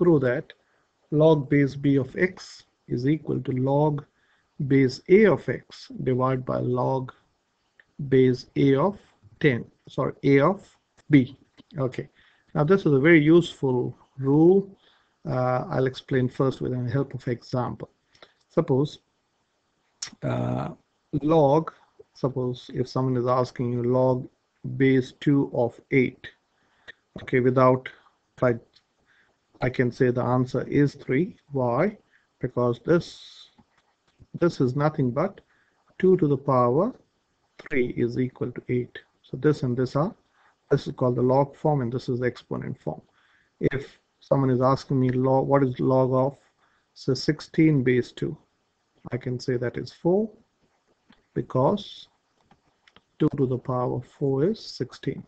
prove that log base b of x is equal to log base a of x divided by log base a of 10 sorry a of b. Okay. Now this is a very useful rule. Uh, I'll explain first with the help of example. Suppose uh, log suppose if someone is asking you log base 2 of 8 okay without I, I can say the answer is 3 why? Because this this is nothing but 2 to the power 3 is equal to 8 so this and this are this is called the log form and this is the exponent form. If someone is asking me log what is log of so 16 base 2 I can say that is 4 because 2 to the power 4 is 16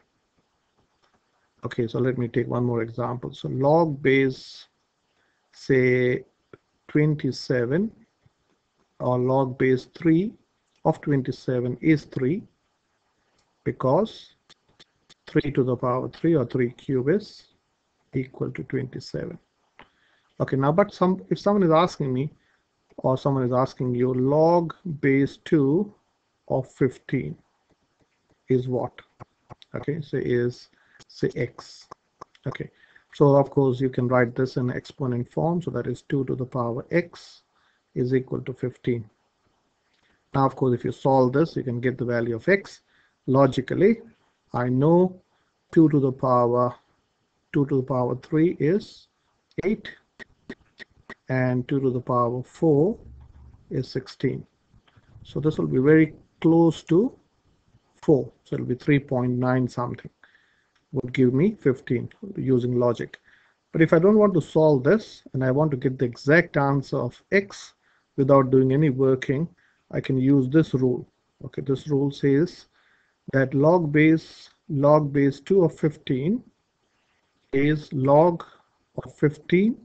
okay so let me take one more example. So log base say 27 or log base 3 of 27 is 3 because 3 to the power 3 or 3 cube is equal to 27 okay now but some if someone is asking me or someone is asking you log base 2 of 15 is what? Okay so is say x okay. So of course you can write this in exponent form. So that is 2 to the power x is equal to 15 now of course if you solve this you can get the value of x. Logically I know 2 to the power 2 to the power 3 is 8 and 2 to the power 4 is 16 so this will be very close to 4 so it'll be 3.9 something would give me 15 using logic. But if I don't want to solve this and I want to get the exact answer of x without doing any working I can use this rule. Okay this rule says that log base log base 2 of 15 is log of 15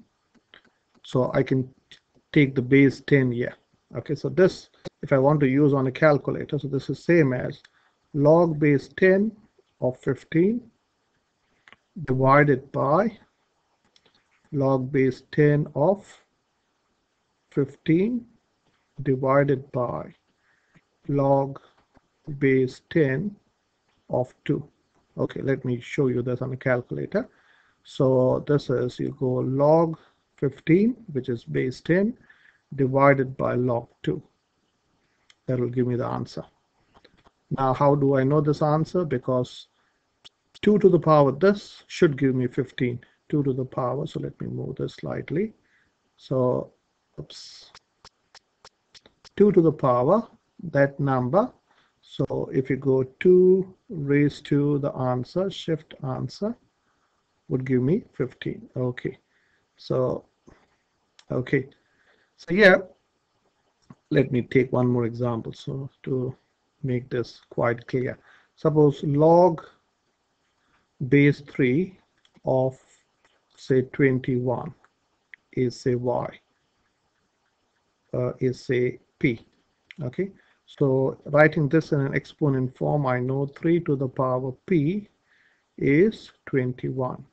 so I can take the base 10 here. Okay so this if I want to use on a calculator so this is same as log base 10 of 15 divided by log base 10 of 15 divided by log base 10 of 2 okay let me show you this on a calculator. So this is you go log 15 which is base 10 divided by log 2 that will give me the answer. Now how do I know this answer? Because 2 to the power this should give me 15 2 to the power so let me move this slightly. So oops. 2 to the power that number. So if you go 2 raised to the answer shift answer would give me 15 okay. So okay. So yeah let me take one more example so to make this quite clear. Suppose log base 3 of say 21 is say y uh, is say p okay? So writing this in an exponent form I know 3 to the power p is 21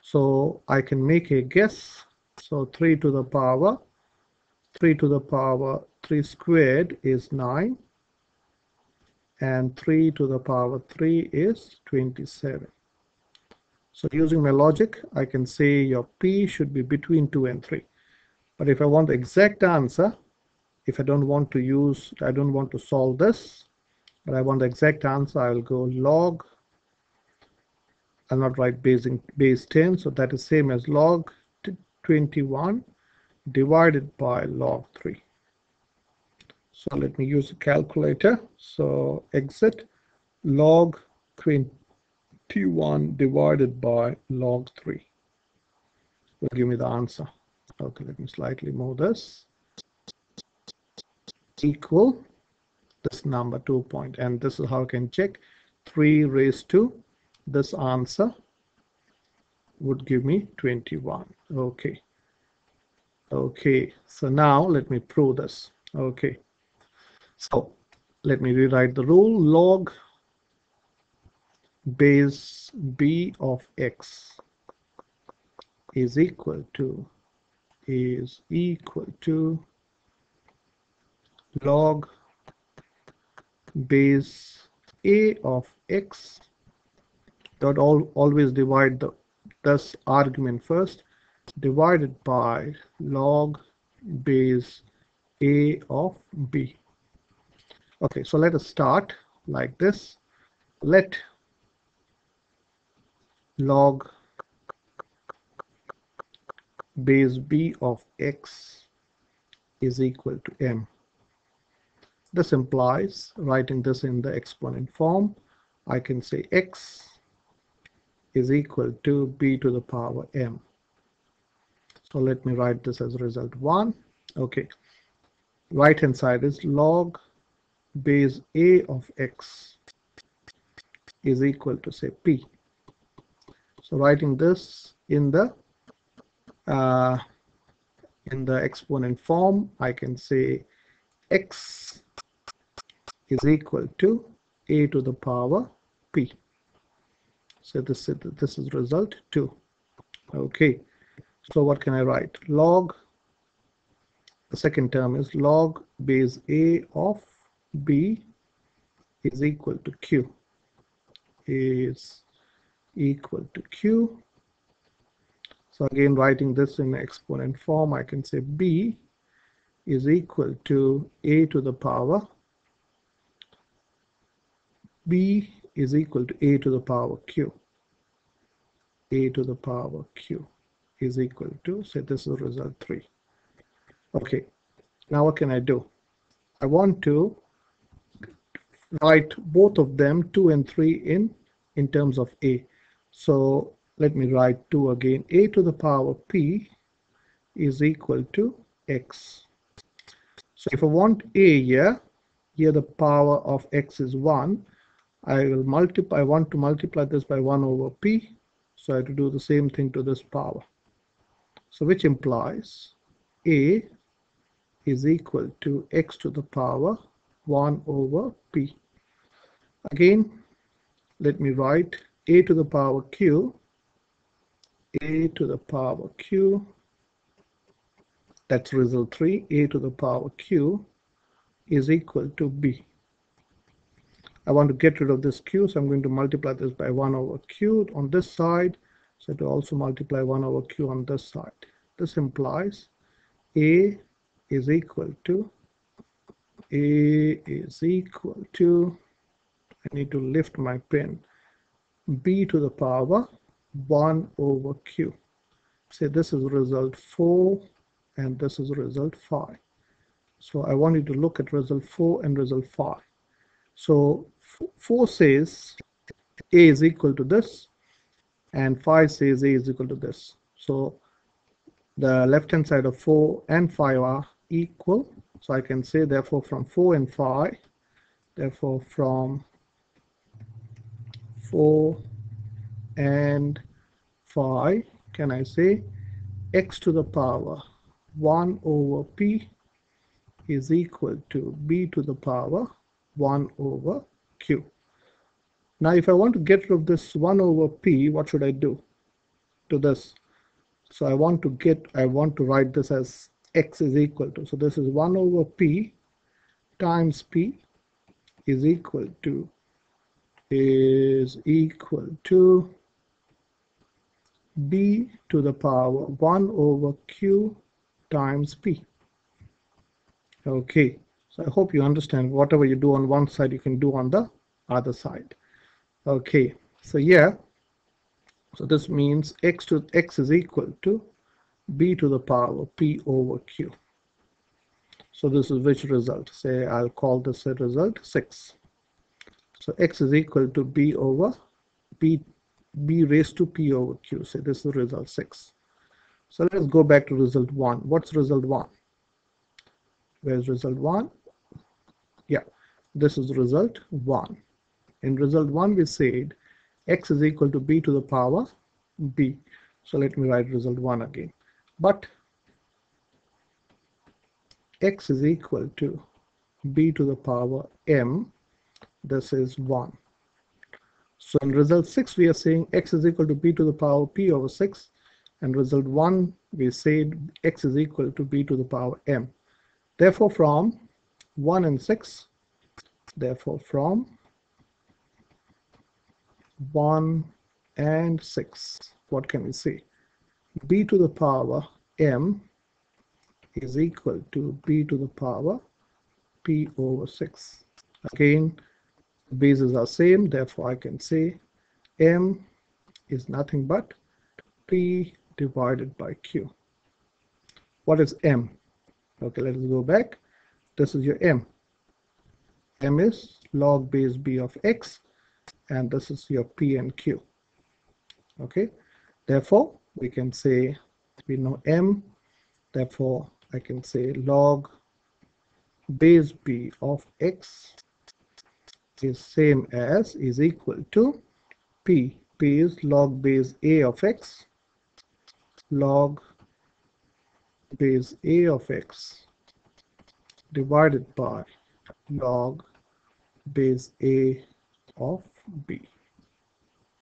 so I can make a guess. So 3 to the power 3 to the power 3 squared is 9 and 3 to the power 3 is 27 so using my logic I can say your p should be between 2 and 3 but if I want the exact answer if I don't want to use I don't want to solve this but I want the exact answer I will go log. I'll not write base, base 10 so that is same as log 21 divided by log 3 so let me use a calculator. So exit log 21 divided by log 3 will give me the answer. Okay let me slightly move this. Equal this number 2 point. And this is how I can check. 3 raised to this answer would give me 21 okay. Okay so now let me prove this. Okay so let me rewrite the rule. Log base b of x is equal to is equal to log base a of x. Dot all always divide the this argument first. Divided by log base a of b okay so let us start like this. Let log base b of x is equal to m. This implies writing this in the exponent form I can say x is equal to b to the power m. So let me write this as result 1 okay right hand side is log base a of x is equal to say p. So writing this in the uh, in the exponent form I can say x is equal to a to the power p. So this is this is result 2 okay. So what can I write? Log the second term is log base a of b is equal to q is equal to q. So again writing this in exponent form I can say b is equal to a to the power b is equal to a to the power q. A to the power q is equal to say this is result 3 okay now what can I do? I want to write both of them 2 and 3 in in terms of a. So let me write 2 again. A to the power p is equal to x. So if I want a here here the power of x is 1 I will multiply I want to multiply this by 1 over p. So I have to do the same thing to this power. So which implies a is equal to x to the power 1 over p. Again, let me write a to the power q, a to the power q, that's result 3, a to the power q is equal to b. I want to get rid of this q, so I'm going to multiply this by 1 over q on this side, so to also multiply 1 over q on this side. This implies a is equal to a is equal to I need to lift my pen b to the power 1 over q. Say this is result 4 and this is result 5 so I want you to look at result 4 and result 5 so 4 says a is equal to this and 5 says a is equal to this. So the left hand side of 4 and 5 are equal so I can say therefore from 4 and 5 therefore from 4 and 5 can I say x to the power 1 over p is equal to b to the power 1 over q. Now if I want to get rid of this 1 over p what should I do to this? So I want to get I want to write this as x is equal to. So this is 1 over p times p is equal to is equal to b to the power 1 over q times p. Okay, so I hope you understand whatever you do on one side you can do on the other side. Okay, so yeah, so this means x to x is equal to b to the power p over q. So this is which result? Say I'll call this a result 6. So x is equal to b over b b raised to p over q. Say this is result 6. So let's go back to result 1. What's result 1? Where's result 1? Yeah, this is result 1. In result 1 we said x is equal to b to the power b. So let me write result 1 again but x is equal to b to the power m this is 1 so in result 6 we are saying x is equal to b to the power p over 6 and result 1 we said x is equal to b to the power m. Therefore from 1 and 6 therefore from 1 and 6 what can we say b to the power m is equal to b to the power p over 6 again bases are same therefore I can say m is nothing but p divided by q. What is m? Okay let's go back. This is your m. m is log base b of x and this is your p and q. Okay therefore we can say we know m. Therefore I can say log base b of x is same as is equal to p. P is log base a of x log base a of x divided by log base a of b